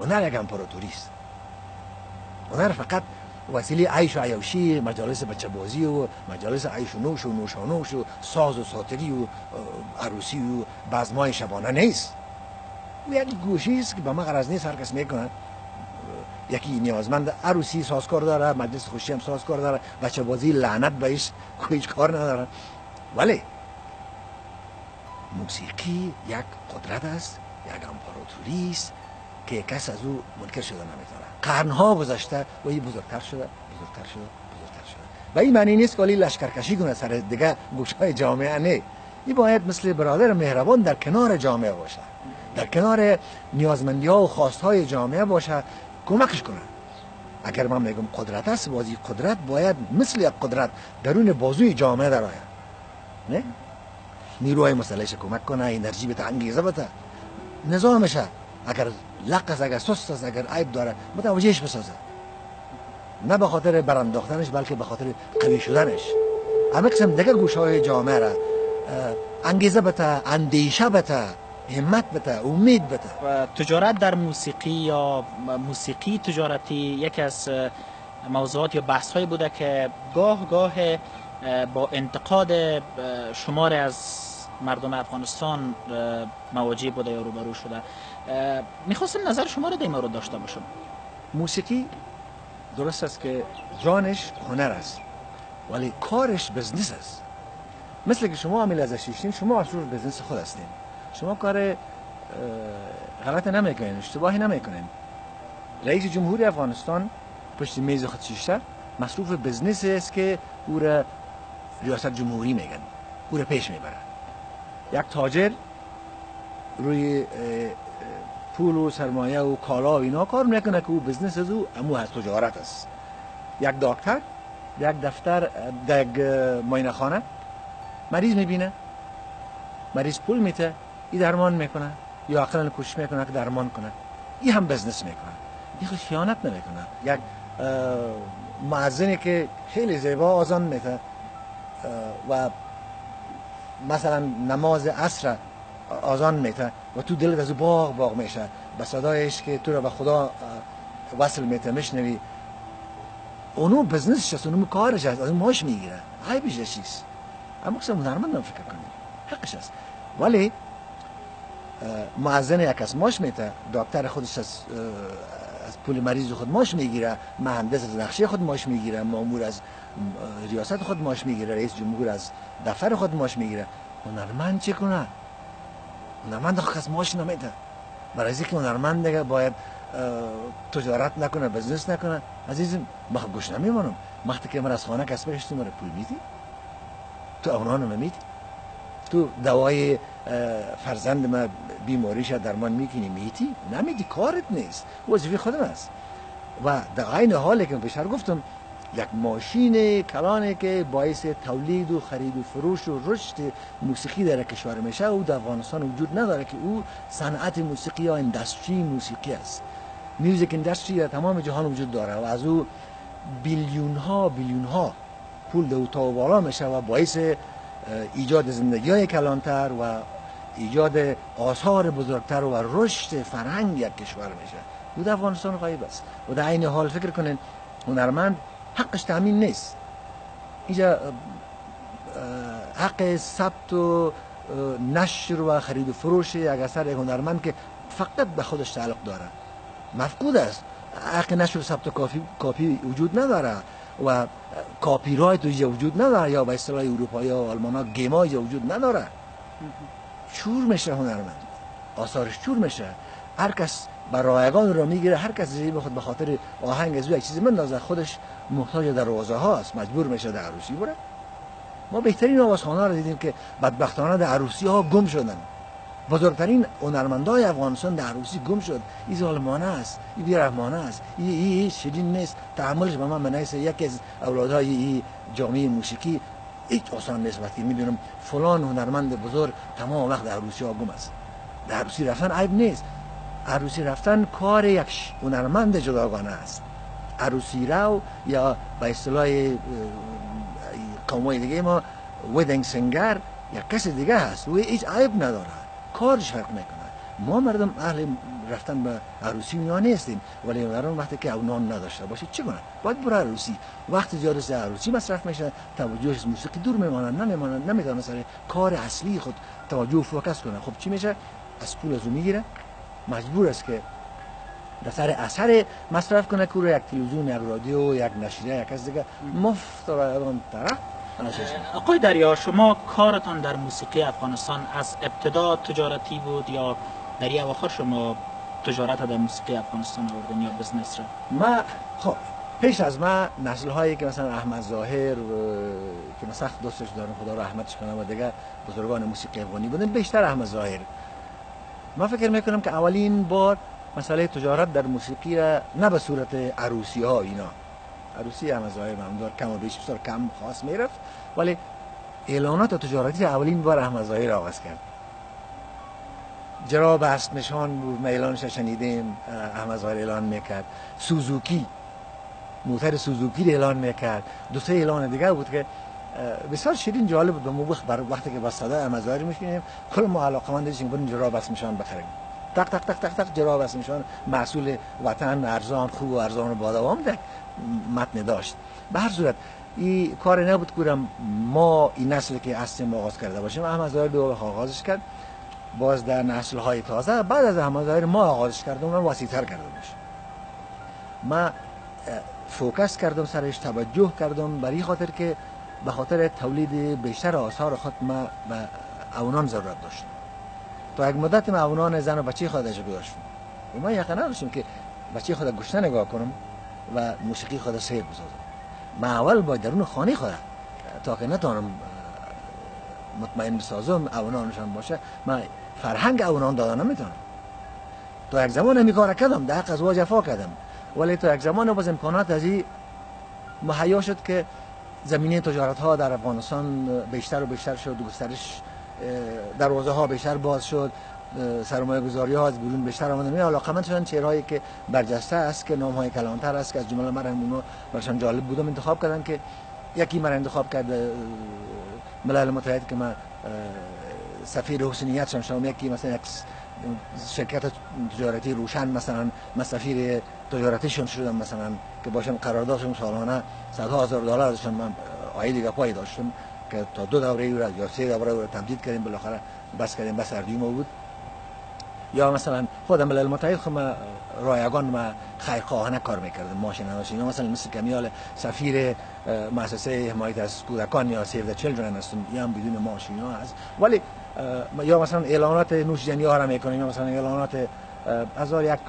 هنر یک امپراتوری است هنر فقط وسیله عیش و عیاشی مجالس بچه بازی و مجالس عیش و نوش و نوشانوش و ساز و ساتری و عروسی و بزمای شبانه نیست. او یک گوشی است که به ما غرض نیست هر کس می‌کنه یکی نیازمند عروسی سازکار داره مجلس خوشی هم سازکار داره بچه بازی لعنت بهش هیچ کار نداره. ولی موسیقی یک قدرت است یک امپراتوری است که کس از او منکر شده نمی‌تونه قرنها گذشته و این بزرگتر شده بزرگتر شده بزرگتر شده. و این معنی نیست که لشکرکشی کنه سر دیگه گوش های جامعه نه. این باید مثل برادر مهربان در کنار جامعه باشه. در کنار نیازمندی ها و خواست های جامعه باشه کمکش کنه. اگر من میگم قدرت است بازی قدرت باید مثل یک قدرت درون بازوی جامعه در آید. نه؟ نیروهای مسلحش کمک کنه انرژی بده انگیزه بده. نظامشه. اگر لق اگر سست است اگر عیب داره متوجهش بسازه. نه به خاطر برانداختنش بلکه به خاطر قوی شدنش. همه قسم دیگه گوش های جامعه را انگیزه بده اندیشه بده همت بده امید بده. و تجارت در موسیقی یا موسیقی تجارتی یکی از موضوعات یا بحث های بوده که گاه گاه با انتقاد شمار از مردم افغانستان مواجه بوده یا روبرو شده. می‌خواستم نظر شما رو در مورد داشته باشم. موسیقی درست است که جانش هنر است ولی کارش بزنس است. مثل که شما عامل ازش شیشتین شما اصول بزنس خود هستین. شما کار غلط نمی‌کنین اشتباهی نمی‌کنین. رئیس جمهوری افغانستان پشت میز خود شیشته مصروف بزنس است که او را ریاست جمهوری میگن او را پیش می‌بره یک تاجر روی پول و سرمایه و کالا و اینا کار می‌کنه که او بزنس از او امو از تجارت است. یک دکتر یک دفتر یک ماینه خانه مریض می‌بینه. مریض پول میته ای درمان می‌کنه یا اقلا کوشش می‌کنه که درمان کنه. ای هم بزنس می‌کنه. ای خود خیانت نمی‌کنه. یک معزنی که خیلی زیبا آزان میته و مثلا نماز عصر آزان میته و تو دلت از باغ باغ میشه. به صدایش که تو را به خدا وصل میته میشنوی اونو بزنسش هست اونو کارش هست از ماش می‌گیره. عیبش چیست؟ اما کسا هنرمند فکر کنیم حقش هست ولی معزن یک از ماش میته دکتر خودش از از پول مریض خود ماش می‌گیره مهندس از نقشه خود ماش می‌گیره مامور از ریاست خود ماش می‌گیره رئیس جمهور از دفتر خود ماش می‌گیره. هنرمند چه کنه؟ هنرمند کس ماش نمیده برای اینکه هنرمند دیگه باید تجارت نکنه بزنس نکنه. عزیزم ما گوش نمیمونم. وقتی که من از خانه کس بهشتی مرا پول میدی؟ تو اونا نمیدی؟ تو دوای فرزند ما بیماریش درمان می‌کنی میتی نمیدی کارت نیست. وظیفه خودم است. و در عین حالی که بشر گفتم یک ماشین کلانه که باعث تولید و خرید و فروش و رشد موسیقی در کشور میشه او در افغانستان وجود نداره که او صنعت موسیقی یا اندستری موسیقی است. میوزیک اندستری در تمام جهان وجود داره و از او بیلیون ها بیلیون ها پول دو تا بالا میشه و باعث ایجاد زندگی های کلانتر و ایجاد آثار بزرگتر و رشد فرهنگ یک کشور میشه. او در افغانستان غایب است. و در این حال فکر کنین هنرمند حقش تامین نیست. اینجا حق ثبت و نشر و خرید و فروش یک اثر یک هنرمند که فقط به خودش تعلق داره. مفقود است. حق نشر و ثبت کافی کاپی وجود نداره و کاپی رایت وجود نداره یا به اصطلاح اروپایی و آلمان ها GEMA وجود نداره. چور میشه هنرمند. آثارش چور میشه. هر کس بر رایگان رو می‌گیره. هر کس زیر بخواد به خاطر آهنگ از یک چیزی من خودش محتاج در روزه هاست مجبور میشه در عروسی بره. ما بهترین آوازخوانا رو دیدیم که بدبختانه در عروسی ها گم شدن. بزرگترین هنرمندای افغانستان در عروسی گم شد. این ظالمانه است این بیرحمانه است این ای شیرین نیست. تحملش به من بنایسه یکی از اولادهای این جامعه موسیقی. هیچ آسان نیست وقتی می‌دونم فلان هنرمند بزرگ تمام وقت در عروسی ها گم است. در عروسی رفتن عیب نیست. عروسی رفتن کار یک هنرمند جداگانه است. عروسی رو یا به اصطلاح قومای دیگه ما ودنگ سنگر یا کس دیگه هست. و هیچ عیب نداره کارش فرق می‌کنه ما مردم اهل رفتن به عروسی یا نیستیم. ولی اون وقتی که او نان نداشته باشه چی کنه باید برای عروسی. وقتی از عروسی مصرف میشه توجهش از موسیقی دور میمانه نمیمانه نمی‌تونه مثلا کار اصلی خود توجه فوکس کنه. خب چی میشه؟ از پول از می‌گیره. مجبور است که در سر اثر مصرف کنه که یک تلویزیون یک رادیو یک نشریه یک از دیگه. مفت را اون طرف. آقای دریا شما کارتان در موسیقی افغانستان از ابتدا تجارتی بود یا در یه اواخر شما تجارت در موسیقی افغانستان آوردن یا بزنس را؟ ما خب پیش از ما نسل هایی که مثلا احمد ظاهر که سخت دوستش دارم خدا رحمتش کنه و دیگه بزرگان موسیقی افغانی بودن بیشتر احمد ظاهر ما فکر می‌کنم که اولین بار مسئله تجارت در موسیقی را نه به صورت عروسی ها اینا. عروسی هم از ظاهر ممدار کم و بیش بسیار کم خاص می‌رفت ولی اعلانات تجارتی اولین بار احمد ظاهر آغاز کرد. جراب است نشان بود ما اعلانش شنیدیم احمد ظاهر اعلان می‌کرد. سوزوکی موتر سوزوکی اعلان می‌کرد. دو اعلان دیگه بود که بسیار شیرین جالب بود. مو بر وقتی که با صدا ظاهر میشینیم کل ما علاقمند داشتیم بریم جراب است نشان بخریم. تق تق تق تق تق جراب است نشان محصول وطن ارزان خوب و ارزان با دوام ده متن داشت. به هر صورت این کار نبود که ما این نسل که هستیم آغاز کرده باشیم. احمد دو آغازش کرد. باز در نسل های تازه. بعد از احمد ما آغازش کردم و وسیع‌تر کرده باشه ما فوکس کردم سرش توجه کردم. برای خاطر که به خاطر تولید بیشتر آثار خود ما به اونان ضرورت داشتم تا یک مدت ما اونان زن و بچه خودش داشتم و ما یقینا داشتیم که بچه خود گشته نگاه کنم و موسیقی خود سیر بسازم. ما اول با درون خانه خود تا که نتانم مطمئن بسازم اونانشان باشه من فرهنگ اونان دادن نمی‌تونم. تا یک زمان همی کار کردم در حق از جفا کردم. ولی تا یک زمان باز امکانات از این مهیا شد که زمینه تجارت ها در افغانستان بیشتر و بیشتر شد گسترش دروازه ها بیشتر باز شد سرمایه گذاری ها از بیرون بیشتر آمده. می علاقه من شدن چهرهایی که برجسته است که نام های کلانتر است که از جمله مرا اونا برشان جالب بودم انتخاب کردن که یکی مرا انتخاب کرد ملل متحد که من سفیر حسنیت شدم یکی مثلا شرکت تجارتی روشن مثلا من سفیر تجارتیشون شدم مثلا که باشم قراردادشون سالانه صدها هزار دلار داشتم من آیه دیگه پای داشتم که تا دو دوره یا سه دوره رو تمدید کردیم بالاخره بس کردیم بس اردیم بود. یا مثلا خودم ملل متحد خود رایگان ما خیرخواهانه کار می‌کردم ماشین یا مثلا مثل کمیال سفیر مؤسسه حمایت از کودکان یا سیو د چیلدرن هستم یا هم بدون ماشین ها هست. ولی یا مثلا اعلانات نوشیدنی ها را می‌کنیم یا مثلا اعلانات هزار یک